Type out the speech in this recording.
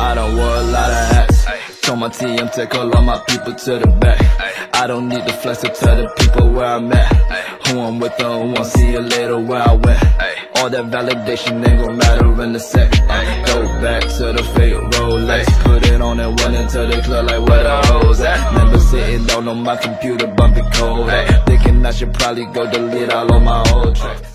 I don't wear a lot of hats. Told my TM take all of my people to the back. I don't need to flex to tell the people where I'm at. Who I'm with, I won't see you later where I went. All that validation ain't gon' matter in a sec. Go back to the fake Rolex. Put it on and run into the club like where the hoes at. Remember sitting down on my computer bumping cold, Thinking I should probably go delete all of my old.